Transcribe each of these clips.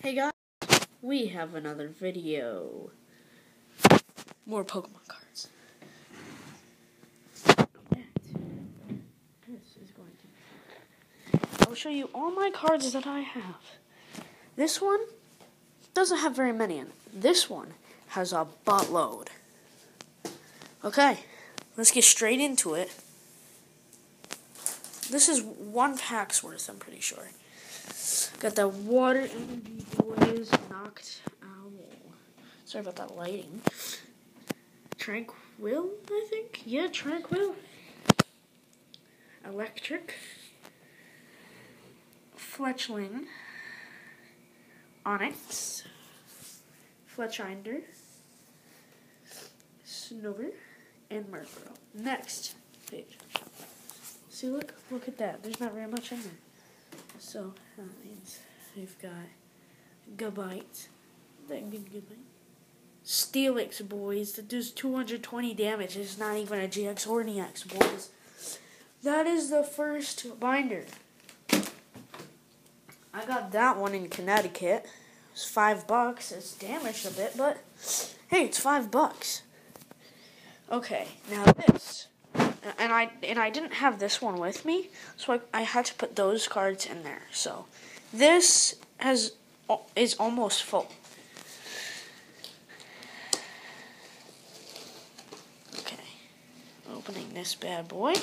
Hey guys, we have another video. More Pokemon cards. This is going to. I'll show you all my cards that I have. This one doesn't have very many in it. This one has a buttload. Okay, let's get straight into it. This is one pack's worth, I'm pretty sure. Got the water energy boys knocked out. Sorry about that lighting. Tranquill, I think. Yeah, Tranquill. Electrike. Fletchling. Onix. Fletchinder. Snover. And Murkrow. Next page. See, look, look at that. There's not very much in there. So that means we've got Gabite. That good Gabite. Steelix, boys. That does 220 damage. It's not even a GX or an EX, boys. That is the first binder. I got that one in Connecticut. It was five bucks. It's damaged a bit, but hey, it's five bucks. Okay, now this and I and I didn't have this one with me, so I, I had to put those cards in there. So this has is almost full. Okay, opening this bad boy.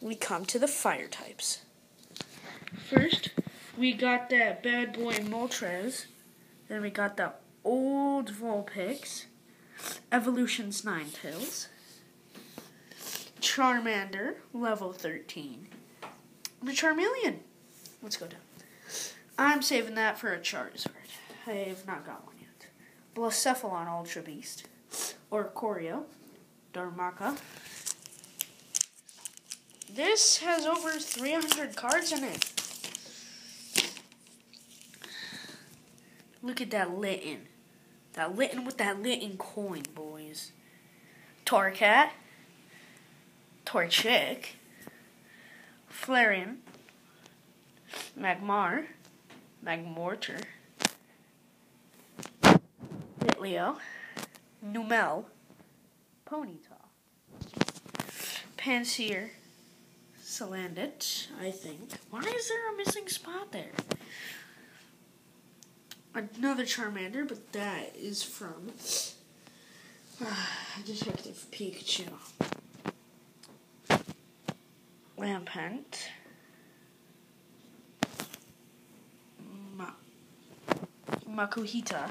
We come to the fire types. First, we got that bad boy Moltres. Then we got the old Vulpix. Evolutions Ninetales. Charmander, level 13. The Charmeleon. Let's go down. I'm saving that for a Charizard. I have not got one yet. Blacephalon Ultra Beast. Oricorio. Darumaka. This has over 300 cards in it. Look at that Litten. That Litten with that Litten coin, boys. Torracat. Torchic, Flareon, Magmar, Magmortar, Litleo, Numel, Ponyta, Pansear, Salandit, I think. Why is there a missing spot there? Another Charmander, but that is from uh, Detective Pikachu. Lampent, Ma- Makuhita,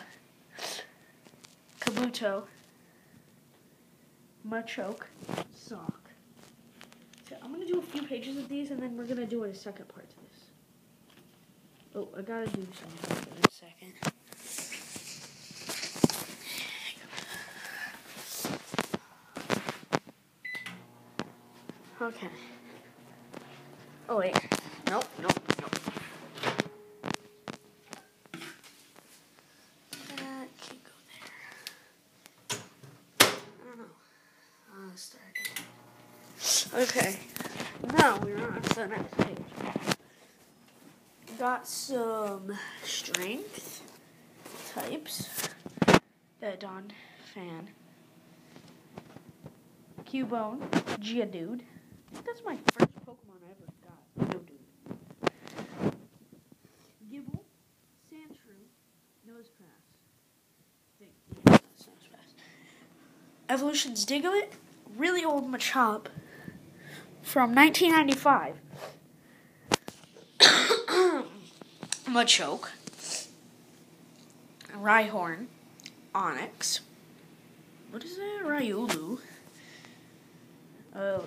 Kabuto, Machoke, Sawk. So I'm gonna do a few pages of these and then we're gonna do a second part to this. Oh, I gotta do something in a second. Okay. Oh wait. Nope, nope, nope. That can't go there. I don't know. I'll start. Okay. Now we're on to the next page. Got some strength types. That Don fan. Cubone, Geodude. That's my first Pokemon I ever got. Geodude. Gible, Sandshrew, that's Nosepass. Evolution's Diglett, really old Machop from 1995. Machoke, Rhyhorn, Onix. What is that? Riolu. Oh,